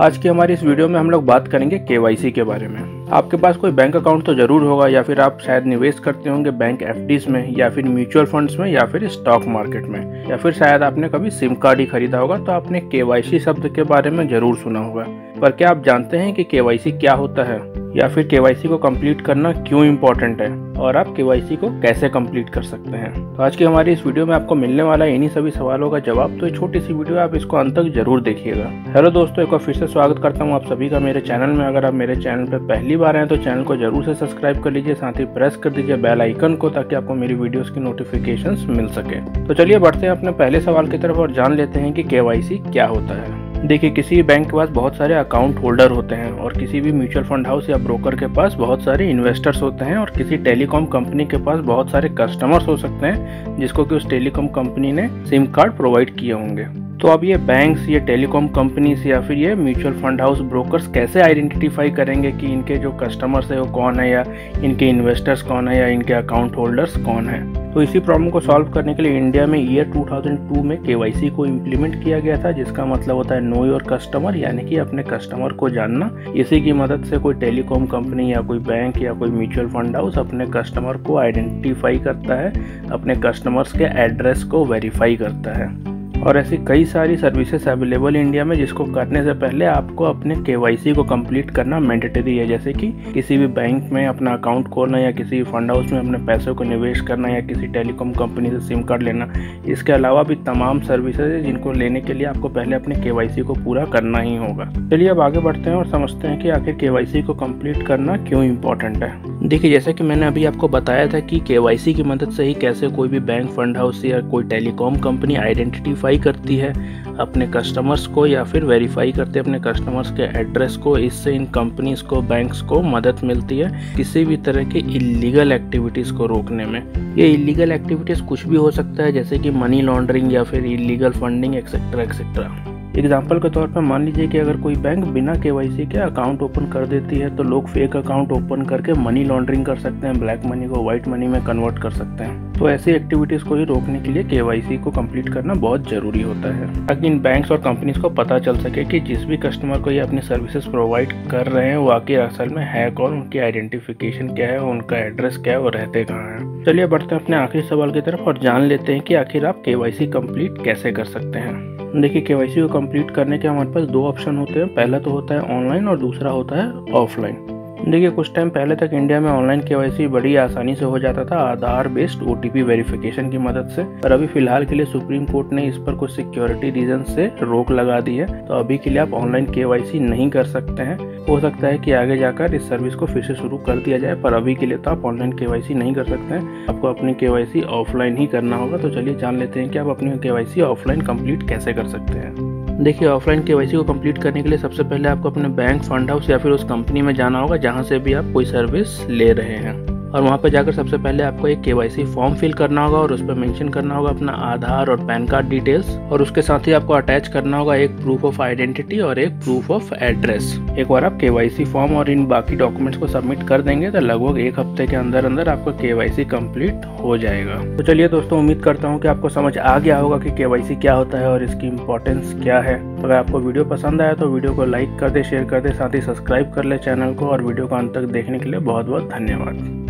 आज की हमारी इस वीडियो में हम लोग बात करेंगे केवाईसी के बारे में। आपके पास कोई बैंक अकाउंट तो ज़रूर होगा या फिर आप शायद निवेश करते होंगे बैंक एफ़ में या फिर म्यूचुअल फंड्स में या फिर स्टॉक मार्केट में। या फिर शायद आपने कभी सिम कार्ड ही खरीदा होगा तो आपने के शब्द के बारे में ज़रूर सुना होगा। पर क्या आप जानते हैं कि के क्या होता है? या फिर के को कंप्लीट करना क्यों इम्पोर्टेंट है? और आप के को कैसे कंप्लीट कर सकते हैं? तो आज की हमारी इस वीडियो में आपको मिलने वाला इन्हीं सभी सवालों का जवाब। तो छोटी सी वीडियो आप इसको अंत तक ज़रूर देखिएगा। हेलो दोस्तों, एक बार फिर से स्वागत करता हूँ आप सभी का मेरे चैनल में। अगर आप मेरे चैनल पर पहली बार आए तो चैनल को ज़रूर से सब्सक्राइब कर लीजिए, साथ ही प्रेस कर दीजिए बेल आइकन को, ताकि आपको मेरी वीडियोस की नोटिफिकेशन मिल सके। तो चलिए बढ़ते हैं अपने पहले सवाल की तरफ़ और जान लेते हैं कि के क्या होता है। देखिए, किसी भी बैंक के पास बहुत सारे अकाउंट होल्डर होते हैं और किसी भी म्यूचुअल फंड हाउस या ब्रोकर के पास बहुत सारे इन्वेस्टर्स होते हैं और किसी टेलीकॉम कंपनी के पास बहुत सारे कस्टमर्स हो सकते हैं, जिसको कि उस टेलीकॉम कंपनी ने सिम कार्ड प्रोवाइड किए होंगे। तो अब ये बैंक्स ये टेलीकॉम कंपनीज़ या फिर ये म्यूचुअल फंड हाउस ब्रोकर्स कैसे आइडेंटिफाई करेंगे कि इनके जो कस्टमर्स है वो कौन है या इनके इन्वेस्टर्स कौन है या इनके अकाउंट होल्डर्स कौन है? तो इसी प्रॉब्लम को सॉल्व करने के लिए इंडिया में ईयर 2002 में के को इम्प्लीमेंट किया गया था, जिसका मतलब होता है नो योर कस्टमर यानी कि अपने कस्टमर को जानना। इसी की मदद से कोई टेलीकॉम कंपनी या कोई बैंक या कोई म्यूचुअल फंड हाउस अपने कस्टमर को आइडेंटिफाई करता है, अपने कस्टमर्स के एड्रेस को वेरीफाई करता है। और ऐसी कई सारी सर्विसेज़ अवेलेबल इंडिया में जिसको करने से पहले आपको अपने के को कंप्लीट करना मैंडेटरी है। जैसे कि किसी भी बैंक में अपना अकाउंट खोलना या किसी भी फंड हाउस में अपने पैसों को निवेश करना या किसी टेलीकॉम कंपनी से सिम कार्ड लेना। इसके अलावा भी तमाम सर्विसेज़ है जिनको लेने के लिए आपको पहले अपने के को पूरा करना ही होगा। चलिए अब आगे बढ़ते हैं और समझते हैं कि आखिर के को कंप्लीट करना क्यों इम्पोर्टेंट है। देखिए, जैसे कि मैंने अभी आपको बताया था कि के की मदद से ही कैसे कोई भी बैंक, फंड हाउस या कोई टेलीकॉम कंपनी आइडेंटिफाई करती है अपने कस्टमर्स को या फिर वेरीफाई करते अपने कस्टमर्स के एड्रेस को। इससे इन कंपनीज़ को, बैंक्स को मदद मिलती है किसी भी तरह के इलीगल एक्टिविटीज़ को रोकने में। ये इलीगल एक्टिविटीज़ कुछ भी हो सकता है, जैसे कि मनी लॉन्ड्रिंग या फिर illegal funding etcetera etcetera example के तौर पर मान लीजिए कि अगर कोई बैंक बिना के के अकाउंट ओपन कर देती है तो लोग फेक अकाउंट ओपन करके मनी लॉन्ड्रिंग कर सकते हैं ब्लैक मनी को व्हाइट मनी में कन्वर्ट कर सकते हैं। तो ऐसी एक्टिविटीज़ को ही रोकने के लिए केवाईसी को कंप्लीट करना बहुत ज़रूरी होता है। ताकि इन बैंक्स और कंपनीज़ को पता चल सके कि जिस भी कस्टमर को ये अपनी सर्विसेज़ प्रोवाइड कर रहे हैं, वो आखिर असल में है कौन, उनकी आइडेंटिफिकेशन क्या है, उनका एड्रेस क्या है और रहते कहाँ हैं। चलिए बढ़ते हैं अपने आखिरी सवाल की तरफ़ और जान लेते हैं कि आखिर आप के कंप्लीट कैसे कर सकते हैं। देखिए के को कंप्लीट करने के हमारे पास दो ऑप्शन होते हैं। पहला तो होता है ऑनलाइन और दूसरा होता है ऑफलाइन देखिए, कुछ टाइम पहले तक इंडिया में ऑनलाइन के बड़ी आसानी से हो जाता था आधार बेस्ड ओ वेरिफिकेशन की मदद से। पर अभी फ़िलहाल के लिए सुप्रीम कोर्ट ने इस पर कुछ सिक्योरिटी रीजन से रोक लगा दी है। तो अभी के लिए आप ऑनलाइन के नहीं कर सकते हैं। हो सकता है कि आगे जाकर इस सर्विस को फिर से शुरू कर दिया जाए, पर अभी के लिए तो आप ऑनलाइन के नहीं कर सकते हैं। आपको अपनी के ऑफलाइन ही करना होगा। तो चलिए जान लेते हैं कि आप अपनी के ऑफलाइन कंप्लीट कैसे कर सकते हैं। देखिए ऑफलाइन के को कंप्लीट करने के लिए सबसे पहले आपको अपने बैंक फंड हाउस या फिर उस कंपनी में जाना होगा जहाँ से भी आप कोई सर्विस ले रहे हैं। और वहाँ पर जाकर सबसे पहले आपको एक के फॉर्म फिल करना होगा और उस पर मैंशन करना होगा अपना आधार और पैन कार्ड डिटेल्स और उसके साथ ही आपको अटैच करना होगा एक प्रूफ ऑफ़ आइडेंटिटी और एक प्रूफ ऑफ़ एड्रेस एक बार आप के फॉर्म और इन बाकी डॉक्यूमेंट्स को सबमिट कर देंगे तो लगभग एक हफ़्ते के अंदर अंदर आपका के कंप्लीट हो जाएगा। तो चलिए दोस्तों, उम्मीद करता हूँ कि आपको समझ आ गया होगा कि के क्या होता है और इसकी इम्पोर्टेंस क्या है। अगर आपको वीडियो पसंद आया तो वीडियो को लाइक कर दे शेयर कर दे, साथ ही सब्सक्राइब कर ले चैनल को और वीडियो को अंत तक देखने के लिए बहुत बहुत धन्यवाद।